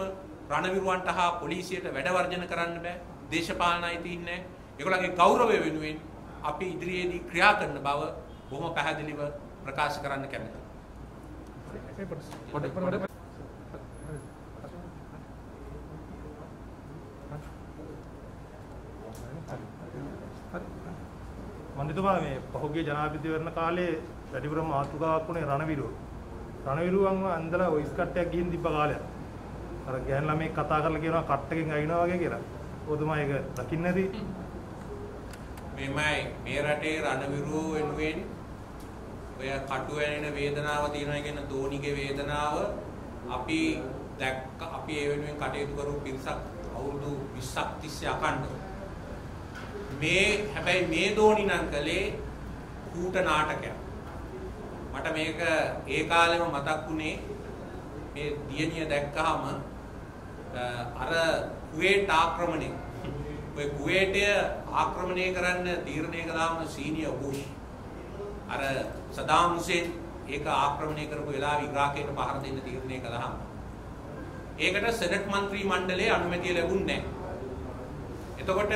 Speaker 1: රණවිරුවන්ට හා පොලිසියට වැඩ වර්ජන කරන්න බෑ. දේශපාලන අයිතීන් නැහැ ඒගොල්ලන්ගේ ගෞරවය වෙනුවෙන් අපි ඉදිරියේදී ක්‍රියා කරන බව බොහොම පැහැදිලිව ප්‍රකාශ කරන්න කැමතියි.
Speaker 2: මන්දිතුමා මේ පහුගිය ජනාධිපතිවරණ කාලේ වැඩිපුරම මාතෘකාවක් වුණේ රණවිරුව. රණවිරුවන්ව ඇඳලා ඔයිස් කට්ටයක් ගිහින් තිබ්බ කාලයක්. අර ගෑන් ළමයි කතා කරලා කියනවා කට්ටකින් අයින්නවා වගේ කියලා. ඔතමා ඒක දකින්න ඇති.
Speaker 1: මෙමයි මේ රටේ රණවිරුව වෙනුවෙන් ඔය කටු වැනෙන වේදනාව තියෙනවා කියන දෝනිගේ වේදනාව අපි දැක්ක අපි ඒ වෙනුවෙන් කටයුතු කරපු පිරිසක් අවුරුදු 20ක් තිස්සේ අකණ්ඩව මේ හැබැයි මේ දෝනි නම් කළේ කූට නාටකයක් මට මේක ඒ කාලෙම මතක් වුණේ මේ දියණිය දැක්කහම අර කුවේට් ආක්‍රමණය ඔය කුවේටය ආක්‍රමණය කරන්න තීරණය කළාම සීනියර් බුෂ් අර සදාම් හුසේන් ඒක ආක්‍රමණය කරපු වෙලාවේ ඉරාකයට පහර දෙන්න තීරණය කළාම ඒකට සෙනට් മന്ത്രി මණ්ඩලයේ අනුමැතිය ලැබුණේ නැහැ. එතකොට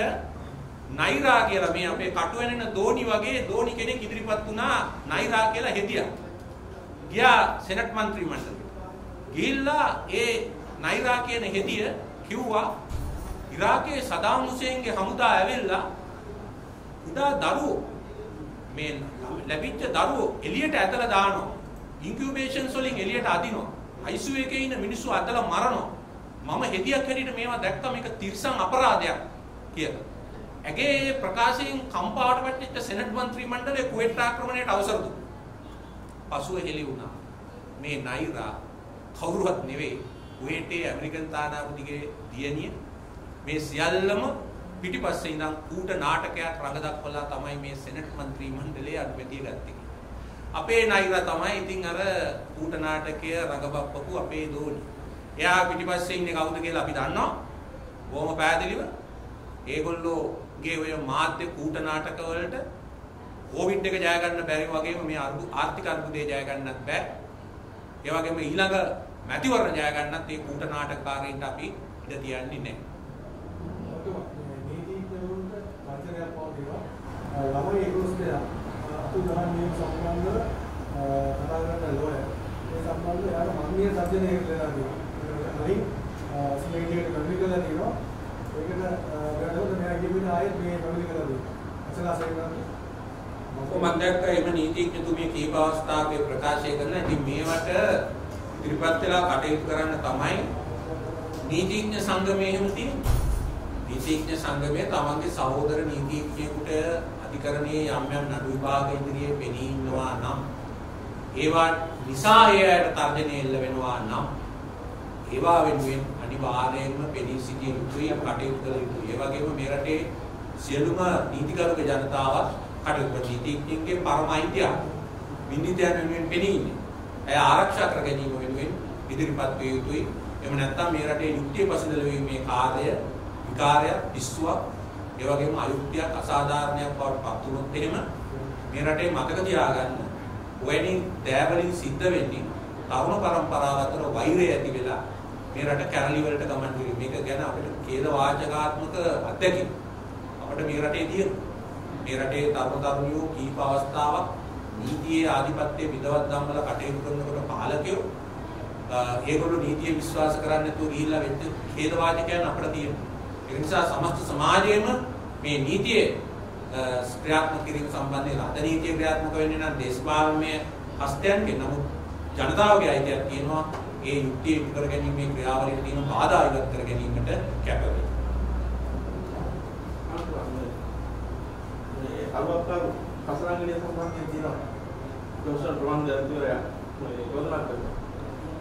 Speaker 1: නයිරා කියලා මේ අපේ කටු වෙනෙන දෝනි වගේ දෝනි කෙනෙක් ඉදිරිපත් වුණා නයිරා කියලා හෙදියා. ගියා සෙනට් മന്ത്രി මණ්ඩලෙට. ගිහිල්ලා ඒ නයිරා කියන හෙදිය කිව්වා ඉරාකයේ සදාම් හුසේන්ගේ හමුදා ඇවිල්ලා කුඩා දරුවෝ මේ ලැබිච්ච දරුවෝ එළියට ඇදලා දානවා. ඉන්කියුබේෂන්ස් වලින් එළියට අදිනවා. ICU එකේ ඉන්න මිනිස්සු අදලා මරනවා. මම හෙදියක් හැටියට මේවා දැක්කම මේක තිරසං අපරාධයක් කියලා. ඇගේ ප්‍රකාශයෙන් කම්පාවට වැටෙච්ච සෙනට් මන්ත්‍රී මණ්ඩලය කුවෙට් ආක්‍රමණයට අවසර දුන්නා. පසුව හෙළි වුණා. මේ නයිරා කවුරුවත් නෙවෙයි කුවේටේ ඇමරිකන් තානාපතිගේ දියණිය. මේ සියල්ලම පිටිපස්සේ ඉඳන් ඌට නාටකයක් රඟදක්වලා තමයි මේ සෙනට් මන්ත්‍රී මණ්ඩලයේ අනුමැතිය ගත්තේ. අපේ නයිරා තමයි ඉතින් අර ඌට නාටකය රඟබප්පපු අපේ දෝනි. එයා පිටිපස්සේ ඉන්නේ කවුද කියලා අපි දන්නවා. බොහොම පෑදලිව ඒගොල්ලෝ ගේ ඔය මාධ්‍ය කූට නාටක වලට කොවිඩ් එක ජය ගන්න බැරි වගේම මේ ආර්ථික අර්බුදය ජය ගන්නත් බෑ. ඒ වගේම ඊළඟ මැතිවරණ ජය ගන්නත් මේ කූට නාටකකාරයින්ට අපි ඉඩ තියන්නේ නැහැ.
Speaker 3: ළමයි ඒකෝස්ටේ අතු ගහන නියම සම්බන්ධව කතා කරන්න ලෝය. ඒ සම්බන්ධව යාර මන්නිය සත්‍යනේ කියලා තියෙනවා. නයි ස්ලයිඩ් එකට කන්වි කරලා තියෙනවා. ඒකට ගඩොත් මෙයා කියපින ආයෙත් මේ කන්වි කරලා තියෙනවා. අසලා සේනවා.
Speaker 1: මම දැක්කා එම නීතිඥතුමිය කීප අවස්ථාවක ප්‍රකාශය කරන ඉතින් මේවට ඉදිරිපත් වෙලා කටයුතු කරන්න තමයි නීතිඥ සංගමයේ එහෙම තියෙන්නේ. නීතිඥ සංගමය තමන්ගේ සහෝදර නීතිඥයෙකුට අධිකරණයේ යම් යම් නඩු විභාග ඉදිරියේ පෙනී ඉන්නවා නම් ඒවා නිසා එයට තර්ජනය එල්ල වෙනවා නම් ඒවා වෙනුවෙන් අනිවාර්යයෙන්ම පෙනී සිටිය යුතුයි කටයුතු කළ යුතුයි. ඒ වගේම මේ රටේ සියලුම නීතිගරුක ජනතාවත් කටයුතු නීතිඥයන්ගේ පරම අයිතිය විනිවිදයන් වෙනුවෙන් පෙනී ඉන්නේ. ඇය ආරක්ෂා කර ගැනීම වෙනුවෙන් ඉදිරිපත් විය යුතුයි. එහෙම නැත්නම් මේ රටේ යුක්තිය පසුදල වීමේ කාර්යය විකාරයක් පිස්සුවක් ඒ වගේම අයුක්තියක් අසාධාරණයක් බවට පත් වුණොත් එහෙම මේ රටේ මතක තියාගන්න ඔයනි දෑවලින් සිද්ධ වෙන්නේ තරුණ පරම්පරාව අතර වෛරය ඇති වෙලා මේ රට කැරලි වලට ගමන් කිරීම. මේක ගැන අපිට කේද වාචකාත්මක අත්දැකීම් අපිට මේ රටේ තියෙන. මේ රටේ තරුණ තරුණියෝ කීප අවස්ථාවක් නීතියේ ආධිපත්‍යයේ විදවත් ධම්මල කටයුතු කරනකොට පාලකයෝ ඒගොල්ලෝ නීතිය විශ්වාස කරන්නේ නැතුව ගිහිල්ලා වෙච්ච ඛේද වාචකයන් අපිට තියෙනවා. ඒ නිසා සමස්ත සමාජයේම මේ නීතියේ ක්‍රියාත්මක කිරීම සම්බන්ධයෙන් අද නීතිය ක්‍රියාත්මක වෙන්නේ නම් දේශපාලනමය හස්තයන්ගෙන් නමුත් ජනතාවගේ අයිතියක් තියෙනවා ඒ යුක්තිය ඉටු කර ගැනීමේ ක්‍රියාවලියට තියෙන බාධා ඉවත් කර ගැනීමට කැප වෙනවා.
Speaker 4: මේ අලුත්කරු කසරංගලිය සම්බන්ධයෙන් තියෙනවා. දෝෂ ප්‍රමාණ දර්ශනය මේ යෝජනා කරනවා.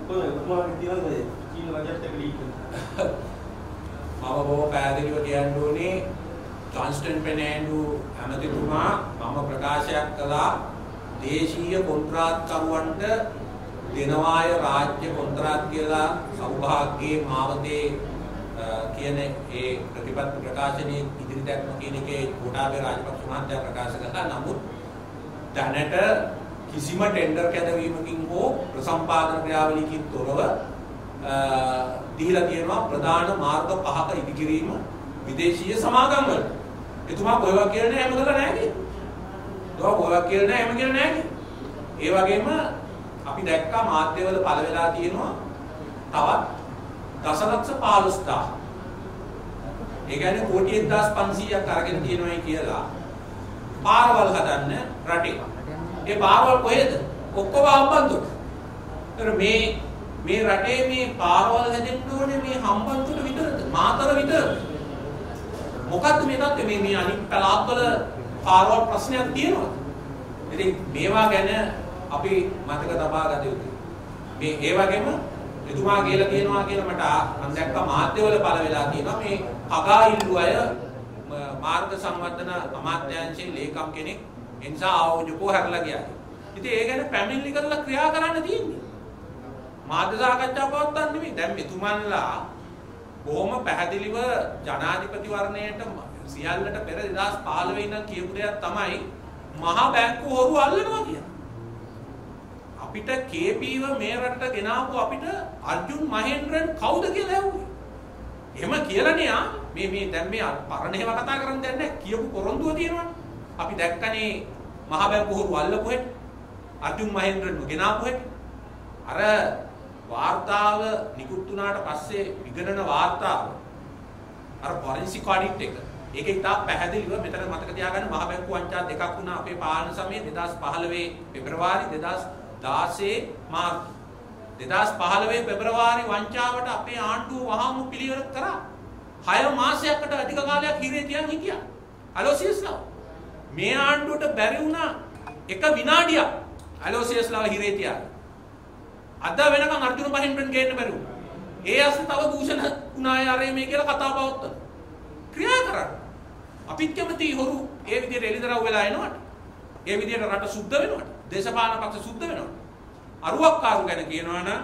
Speaker 4: කොහොමද කොහොමද තියෙනවද චීන රජයට එක ලීක්
Speaker 1: මම බොහෝ පැහැදිලිව කියන්න ඕනේ ජොන්ස්ටන් පෙනෑන්ඩු ඇමතිතුමා මම ප්‍රකාශයක් කළා දේශීය කොන්ත්‍රාත්කරුවන්ට දෙනවාය රාජ්‍ය කොන්ත්‍රාත් කියලා සෞභාග්‍යයේ මාවතේ කියන ඒ ප්‍රතිපත්ති ප්‍රකාශනයේ ඉදිරි දැක්ම කියන එකේ කොටාබේ රාජපක්ෂ මහත්තයා ප්‍රකාශ කළා නමුත් දැනට කිසිම ටෙන්ඩර් කැදවීමකින් හෝ ප්‍රසම්පාදන ක්‍රියාවලියකින් තොරව දීලා තියෙනවා ප්‍රධාන මාර්ග පහක ඉදිකිරීම විදේශීය සමාගම් වල. එතුමා කොහෙවත් කියලා නෑ හැම කරලා නෑ කියේ. දෝ කොහෙවත් කියලා නෑ හැම කියලා නෑ කියේ. ඒ වගේම අපි දැක්කා මාධ්‍යවල පළ වෙලා තියෙනවා තවත් දසලක්ෂ 15000. ඒ කියන්නේ කෝටි 1500ක් අරගෙන තියෙනවායි කියලා පාරවල් හදන්න රටේ. ඒ පාරවල් කොහෙද? ඔක්කොම හම්බන්තොට. ඒතර මේ මේ රටේ මේ පාරවල් හැදෙන්න ඕනේ මේ හම්බන්තොට විතරද? මාතර විතරද? මොකද්ද මේ තත්ත්වය? මේ මේ අනිත් පළාත්වල පාරවල් ප්‍රශ්නයක් තියෙනවද? ඉතින් මේවා ගැන අපි මතක තබා ගත යුතුයි. මේ ඒ වගේම එතුමා කියලා කියනවා කියලා මට මම දැක්ක මාධ්‍යවල පළ වෙලා තියෙනවා මේ කගා ඉල්ලු අය මාර්ග සංවර්ධන අමාත්‍යාංශයේ ලේකම් කෙනෙක් එනිසා ආවෝජකෝ හැරලා ගියා. ඉතින් ඒ ගැන පැමිණිලි කරලා ක්‍රියා කරන්න තියෙන්නේ. මාධ්‍ය සාකච්ඡා පවත්වන්න නෙමෙයි. දැන් මෙතුමන්ලා බොහොම පැහැදිලිව ජනාධිපති වර්ණයට සියල්ලට පෙර 2015 ඉඳන් කියපු දෙයක් තමයි මහා බැංකු හොරු අල්ලනවා කියන්නේ. අපිට KPව මේ රටට ගෙනාවු අපිට අර්ජුන් මහේන්ද්‍රන් කවුද කියලා ඇහුවේ. එහෙම කියලානේ ආ මේ මේ දැන් මේ පරණ ඒවා කතා කරන් දැන් නැහැ කියපු පොරොන්දුව තියෙනවනේ. අපි දැක්කනේ මහා බැංකු හොරු අල්ලපු හැටි. අර්ජුන් මහේන්ද්‍රන් ගෙනාවු හැටි. අර වාර්තාව නිකුත් වුණාට පස්සේ විගණන වාර්තාව අර ෆොරෙන්සික් ඔඩිට් එක ඒක ඉතා පැහැදිලිව මෙතන මතක තියාගන්න මහ බැංකු වංචා දෙකක් වුණා අපේ පාලන සමයේ 2015 පෙබරවාරි 2016 මාර්තු 2015 පෙබරවාරි වංචාවට අපේ ආණ්ඩුව වහාම පිළිවෙල කරා 6 මාසයකට අධික කාලයක් හිරේ තියන් හිටියා අලෝසියස්ලා මේ ආණ්ඩුවට බැරි වුණා එක විනාඩියක් අලෝසියස්ලා හිරේ තියාගන්න අද වෙනකන් අර්ජුන මහින්ද්‍රන් ගේන්න බැරි වුණා. ඒ අස්ස තව දූෂණ වුණාය අරේ මේ කියලා කතා පවත්වන. ක්‍රියා කරන්න. අපිත් කැමති හොරු ඒ විදිහට එලිදරව් වෙලා එනවට. ඒ විදිහට රට සුද්ධ වෙනවට. දේශපාලන පක්ෂ සුද්ධ වෙනවට. අරුවක්කාරු ගැන කියනවා නම්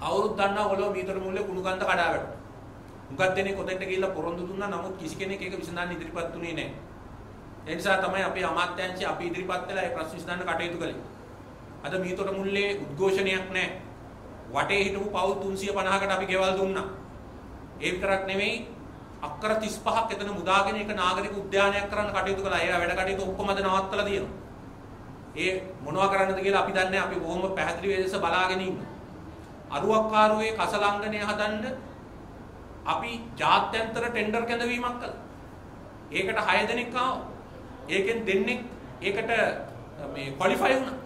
Speaker 1: අවුරුද්ද ගන්නා ඔලෝ මීතර මුල්ලේ කුණු ගන්ධ කඩා වැටුණා. මුගක් දෙනෙක් කොතෙන්ට ගිහිල්ලා පොරොන්දු දුන්නා නමුත් කිසි කෙනෙක් ඒක විසඳන්න ඉදිරිපත් වුණේ නැහැ. ඒ නිසා තමයි අපේ අමාත්‍යාංශය අපි ඉදිරිපත් වෙලා ඒ ප්‍රශ්න විසඳන්න කටයුතු කළේ. අද මීතොට මුල්ලේ උද්ඝෝෂණයක් නැහැ. වටේ හිටපු පවුල් 350කට අපි ගෙවල් දුන්නා. ඒ විතරක් නෙමෙයි අක්කර 35ක් එතන මුදාගෙන එක නාගරික උද්‍යානයක් කරන්න කටයුතු කළා. ඒ වැඩ කටයුතු ඔක්කොම අද නවත්තලා තියෙනවා. ඒ මොනවා කරන්නද කියලා අපි දන්නේ අපි බොහොම පැහැදිලි වෙලෙස බලාගෙන ඉන්නවා. අරුවක්කාරුවේ කසලංගනය හදන්න අපි ජාත්‍යන්තර ටෙන්ඩර් කැඳවීමක් කළා. ඒකට 6 දෙනෙක් ආවා. ඒකෙන් දෙන්නෙක් ඒකට මේ ක්වොලිෆයි වුණා.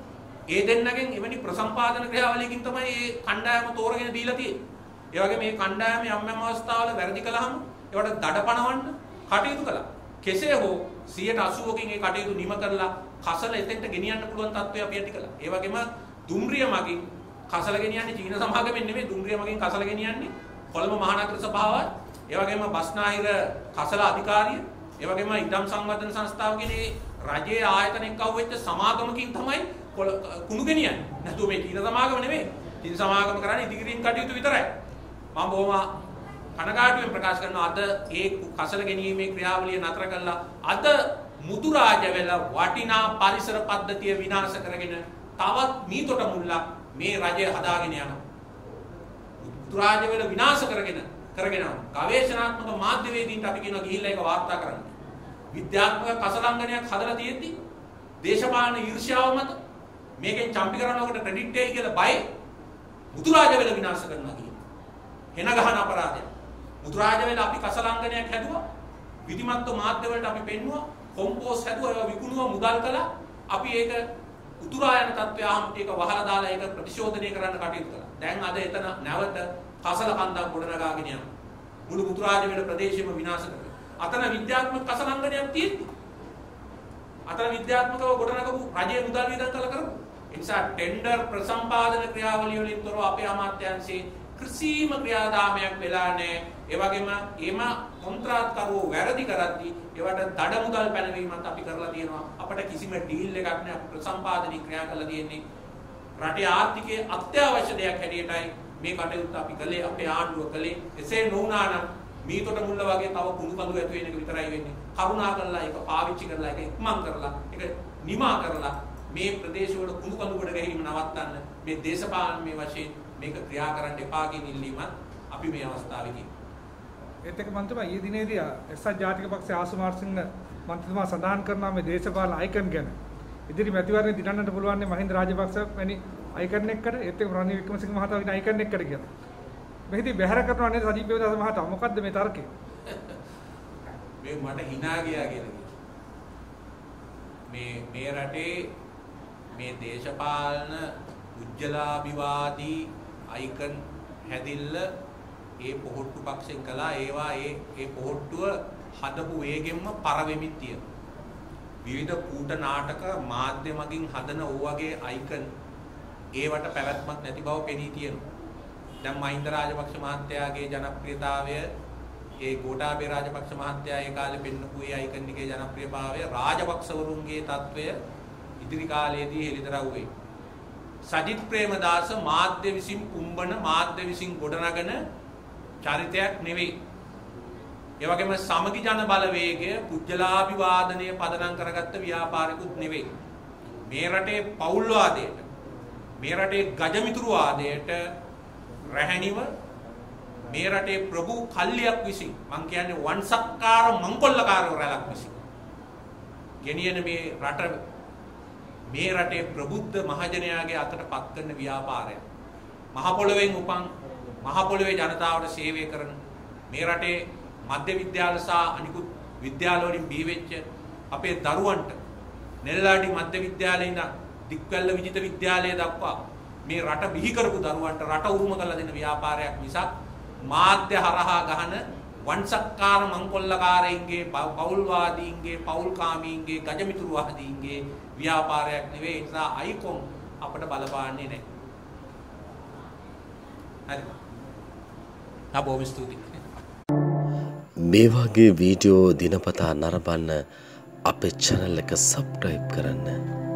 Speaker 1: ඒ දෙන්නගෙන් එවැනි ප්‍රසම්පාදන ක්‍රියාවලියකින් තමයි මේ කණ්ඩායම තෝරගෙන දීලා තියෙන්නේ. ඒ වගේ මේ කණ්ඩායම යම් යම් අවස්ථාවල වැරදි කළාම ඒවට දඩපණවන්න කටයුතු කළා. කෙසේ හෝ 180කින් ඒ කටයුතු නිම කරලා කසල එතෙන්ට ගෙනියන්න පුළුවන් තත්ත්වය අපි ඇති කළා. ඒ වගේම දුම්රිය මගින් කසල ගෙනියන්නේ චීන සමාගමෙන් නෙමෙයි. දුම්රිය මගෙන් කසල ගෙනියන්නේ කොළඹ මහනගර සභාවයි ඒ වගේම බස්නාහිර කසල අධිකාරිය. ඒ වගේම ඉඩම් සංවර්ධන සංස්ථාව කියන රජයේ ආයතන එක්ක අහුවෙච්ච සමාගමකින් තමයි කුණු ගෙනියන්නේ. නැතුව මේ චීන සමාගම නෙමෙයි. චීන සමාගම කරන්නේ ඉදිරියෙන් කටයුතු විතරයි. මම බොහොම කනගාටුවෙන් ප්‍රකාශ කරනවා අද ඒ කසල ගැනීමේ ක්‍රියාවලිය නතර කළා. අද මුතු රාජ වෙලා වටිනා පරිසර පද්ධතිය විනාශ කරගෙන තවත් මීතොට මුල්ලක් මේ රජය හදාගෙන යනවා. මුතු රාජ වෙලා විනාශ කරගෙන කරගෙන ගවේෂණාත්මක මාධ්‍යවේදීන්ට අපි කියනවා ගිහිල්ලා ඒක වාර්තා කරන්න. විද්‍යාත්මක කසලංගනයක් හදලා තියෙද්දි දේශපාලන ඊර්ෂ්‍යාව මත මේකෙන් චම්පි කරනකොට ක්‍රෙඩිට් එකයි කියලා බය මුතු රාජ වෙලා විනාශ කරනවා කියන හෙන ගහන අපරාධයක්. මුතුරාජ වෙලා අපි කසලංගනයක් හැදුවා. විධිමත්ව මාධ්‍ය වලට අපි පෙන්නුවා. කොම්පෝස් හැදුවා ඒවා විකුණුවා මුදල් කළා. අපි ඒක උතුරා යන තත්ත්වය ආමට ඒක වහලා දාලා ඒක ප්‍රතිශෝධනය කරන්න කටයුතු කළා. දැන් අද එතන නැවත කසල කන්දක් ගොඩනගාගෙන යනවා. මුළු මුතුරාජ වෙල ප්‍රදේශෙම විනාශ කරනවා. අතන විද්‍යාත්මක කසලංගනයක් තියෙද්දි අතන විද්‍යාත්මකව ගොඩනගපු රජයේ මුදල් වියදම් කළ කරපු. ඒ නිසා ටෙන්ඩර් ප්‍රසම්පාදන ක්‍රියාවලිය වලින් තොරව අපේ අමාත්‍යාංශයේ කිසිම ක්‍රියාදාමයක් වෙලා නැහැ. ඒ වගේම එම කොන්ත්‍රාත්කරුවෝ වැරදි කරද්දී ඒවට දඩ මුදල් පැනවීමත් අපි කරලා තියෙනවා. අපිට කිසිම ඩීල් එකක් නැහැ. ප්‍රසම්පාදනී ක්‍රියා කරලා තියෙන්නේ. රටේ ආර්ථිකයේ අත්‍යවශ්‍ය දෙයක් හැටියටයි මේ කටයුත්ත අපි කළේ අපේ ආණ්ඩුව කළේ. එසේ නොවුනා නම් මීතොට මුල්ල වගේ තව කුණු කඳු ඇති වෙන එක විතරයි වෙන්නේ. කරුණා කරලා ඒක පාවිච්චි කරලා ඒක ඉක්මන් කරලා ඒක නිමා කරලා මේ ප්‍රදේශවල කුණු කඳු ගොඩ ගැනීම නවත්තන්න මේ දේශපාලන මේ වශයෙන් මේක ක්‍රියා කරන්න එපා කියන ඉල්ලීමත් අපි මේ අවස්ථාවේ කියනවා.
Speaker 5: ඒත් එක මන්ත්‍රී ඊයේ දිනේදී එක්සත් ජාතික පක්ෂයේ ආසුමාර්සිංහ මන්ත්‍රීතුමා සඳහන් කරනවා මේ දේශපාලන අයිකන් ගැන. ඉදිරි මැතිවරණය දිනන්නට පුළුවන් මහින්ද රාජපක්ෂ වැනි අයිකන් එක්කට ඒත් එක්ක රනිල් වික්‍රමසිංහ මහතා වෙන අයිකන් එක්කට කියලා. මෙහිදී බැහැර කරනවා නේද සජීව ප්‍රේමදාස මහතා මොකද්ද මේ තර්කය?
Speaker 1: මේ මට hina ගියා කියලා මේ මේ රටේ මේ දේශපාලන උජ්ජලාභිවාදී අයිකන් හැදිල්ල ඒ පොහොට්ටු පක්ෂෙන් කළා ඒවා ඒ ඒ පොහොට්ටුව හදපු වේගෙන්ම පරවෙමින් තියෙනවා. විවිධ කූට නාටක මාධ්‍ය මගින් හදන ඕවගේ අයිකන් ඒවට පැවැත්මක් නැති බව පෙනී තියෙනවා. දැන් මහින්ද රාජපක්ෂ මහත්තයාගේ ජනප්‍රියතාවය ඒ ගෝඨාභය රාජපක්ෂ මහත්තයා ඒ කාලේ පෙන්නපු ඒ අයිකන් එකේ ජනප්‍රියභාවය රාජපක්ෂවරුන්ගේ තත්වය ඉදිරි කාලයේදී හෙළිදරව් වෙයි. සජිත් ප්‍රේමදාස මාධ්‍ය විසින් පුම්බන මාධ්‍ය විසින් ගොඩනගන චරිතයක් නෙවෙයි. ඒ වගේම සමගි ජන බලවේගය පුජ්‍යලාභිවාදනය පදනම් කරගත්ත ව්‍යාපාරිකුත් නෙවෙයි. මේ රටේ පෞල්වාදයට මේ රටේ ගජමිතුරු වාදයට රැහැණිව මේ රටේ ප්‍රභු කල්ලියක් විසින් මං කියන්නේ වංශක්කාර මංකොල්ලකාරව රැලක් විසින් ගෙනියන මේ රට මේ රටේ ප්‍රබුද්ධ මහජනයාගේ අතට පත් කරන ව්‍යාපාරය. මහ පොළොවෙන් උපන් මහ පොළොවේ ජනතාවට සේවය කරන මේ රටේ මධ්‍ය විද්‍යාල සහ අනිකුත් විද්‍යාල වලින් බිහි වෙච්ච අපේ දරුවන්ට නෙල්ලාඩි මධ්‍ය විද්‍යාලේ ඉඳන් දික්වැල්ල විජිත විද්‍යාලය දක්වා මේ රට බිහි කරපු දරුවන්ට රට උරුම කරලා දෙන ව්‍යාපාරයක් මිසක් මාධ්‍ය හරහා ගහන වංශක්කාර මංකොල්ලකාරයින්ගේ පෞල්වාදීන්ගේ පෞල්කාමීන්ගේ ගජමිතුරුවාදීන්ගේ ව්‍යාපාරයක් නෙවෙයි ඒ නිසා අයිකොන් අපට බලපාන්නේ නැහැ. හරි. ආ ස්තුතියි.
Speaker 6: මේ වගේ වීඩියෝ දිනපතා නරඹන්න අපේ channel එක subscribe කරන්න.